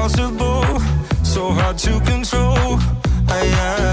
impossible, so hard to control. I, am.